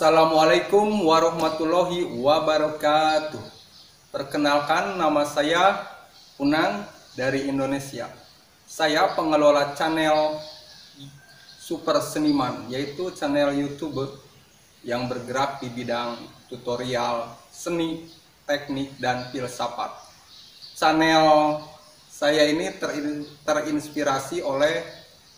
Assalamualaikum warahmatullahi wabarakatuh. Perkenalkan nama saya Unang dari Indonesia. Saya pengelola channel Super Seniman, yaitu channel YouTube yang bergerak di bidang tutorial seni, teknik, dan filsafat. Channel saya ini terinspirasi oleh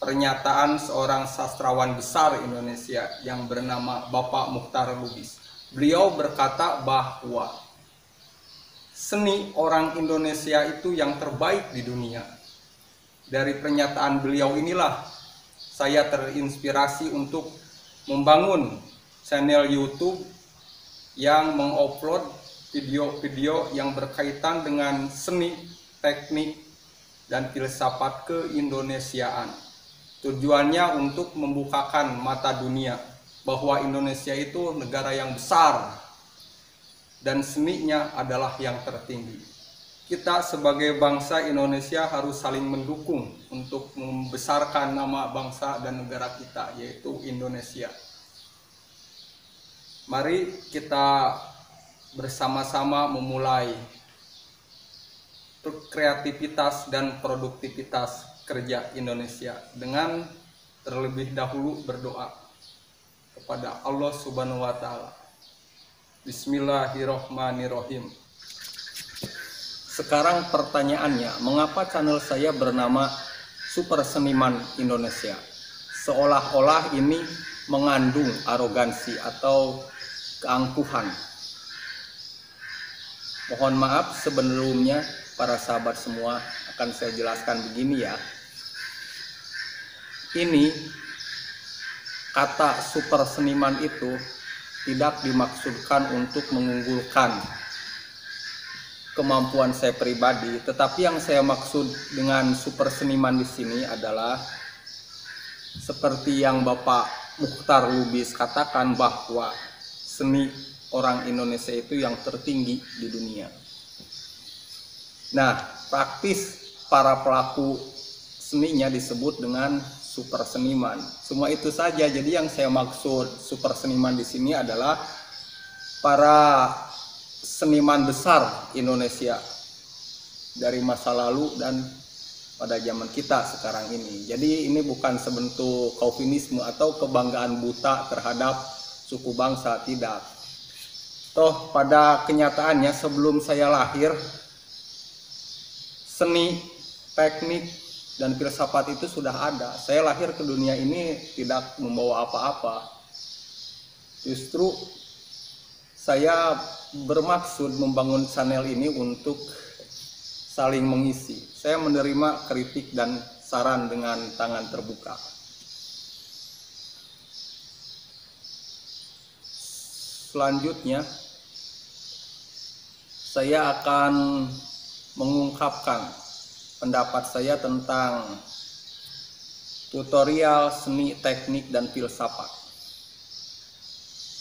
pernyataan seorang sastrawan besar Indonesia yang bernama Bapak Mukhtar Lubis. Beliau berkata bahwa seni orang Indonesia itu yang terbaik di dunia. Dari pernyataan beliau inilah saya terinspirasi untuk membangun channel YouTube yang mengupload video-video yang berkaitan dengan seni, teknik, dan filsafat keindonesiaan. Tujuannya untuk membukakan mata dunia bahwa Indonesia itu negara yang besar dan seninya adalah yang tertinggi. Kita sebagai bangsa Indonesia harus saling mendukung untuk membesarkan nama bangsa dan negara kita yaitu Indonesia. Mari kita bersama-sama memulai kreativitas dan produktivitas kerja Indonesia dengan terlebih dahulu berdoa kepada Allah Subhanahu wa taala. Bismillahirrahmanirrahim. Sekarang pertanyaannya, mengapa channel saya bernama Super Seniman Indonesia? Seolah-olah ini mengandung arogansi atau keangkuhan. Mohon maaf sebelumnya para sahabat semua akan saya jelaskan begini ya. Ini kata super seniman itu tidak dimaksudkan untuk mengunggulkan kemampuan saya pribadi, tetapi yang saya maksud dengan super seniman di sini adalah seperti yang Bapak Mukhtar Lubis katakan bahwa seni orang Indonesia itu yang tertinggi di dunia. Nah, praktis para pelaku seninya disebut dengan super seniman. Semua itu saja. Jadi yang saya maksud super seniman di sini adalah para seniman besar Indonesia dari masa lalu dan pada zaman kita sekarang ini. Jadi ini bukan sebentuk kaufinisme atau kebanggaan buta terhadap suku bangsa, tidak. Toh pada kenyataannya sebelum saya lahir seni, teknik, dan filsafat itu sudah ada. Saya lahir ke dunia ini tidak membawa apa-apa. Justru saya bermaksud membangun channel ini untuk saling mengisi. Saya menerima kritik dan saran dengan tangan terbuka. Selanjutnya, saya akan mengungkapkan pendapat saya tentang tutorial seni teknik dan filsafat.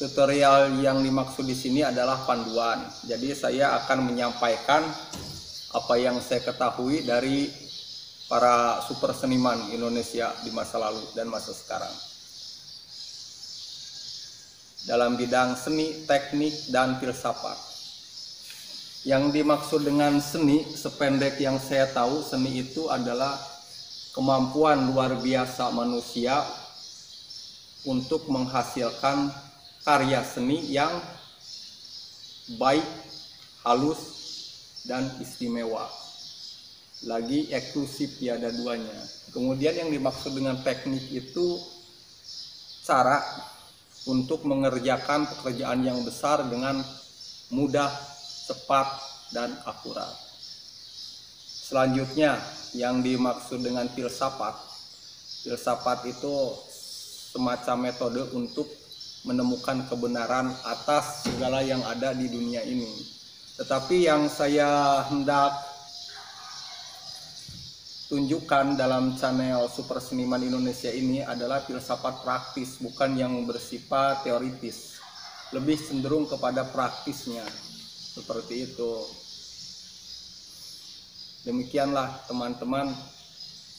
Tutorial yang dimaksud di sini adalah panduan. Jadi saya akan menyampaikan apa yang saya ketahui dari para super seniman Indonesia di masa lalu dan masa sekarang. Dalam bidang seni, teknik, dan filsafat. Yang dimaksud dengan seni, sependek yang saya tahu, seni itu adalah kemampuan luar biasa manusia untuk menghasilkan karya seni yang baik, halus, dan istimewa. Lagi eksklusif ya ada duanya. Kemudian yang dimaksud dengan teknik itu cara untuk mengerjakan pekerjaan yang besar dengan mudah cepat, dan akurat. Selanjutnya, yang dimaksud dengan filsafat, filsafat itu semacam metode untuk menemukan kebenaran atas segala yang ada di dunia ini. Tetapi yang saya hendak tunjukkan dalam channel Super Seniman Indonesia ini adalah filsafat praktis, bukan yang bersifat teoritis. Lebih cenderung kepada praktisnya seperti itu. Demikianlah teman-teman.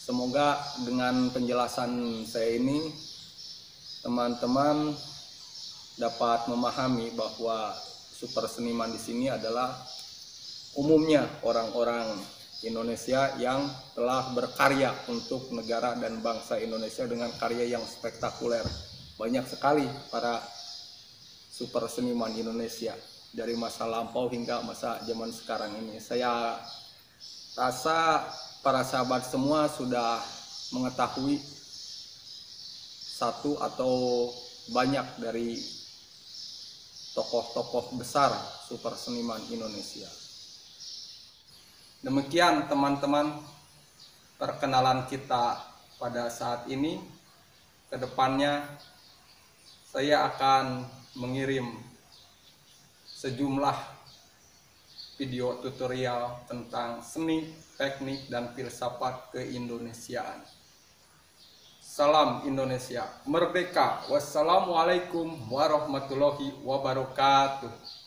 Semoga dengan penjelasan saya ini teman-teman dapat memahami bahwa super seniman di sini adalah umumnya orang-orang Indonesia yang telah berkarya untuk negara dan bangsa Indonesia dengan karya yang spektakuler. Banyak sekali para super seniman Indonesia dari masa lampau hingga masa zaman sekarang ini. Saya rasa para sahabat semua sudah mengetahui satu atau banyak dari tokoh-tokoh besar super seniman Indonesia. Demikian teman-teman perkenalan kita pada saat ini. Ke depannya saya akan mengirim sejumlah video tutorial tentang seni, teknik, dan filsafat keindonesiaan. Salam Indonesia, merdeka. Wassalamualaikum warahmatullahi wabarakatuh.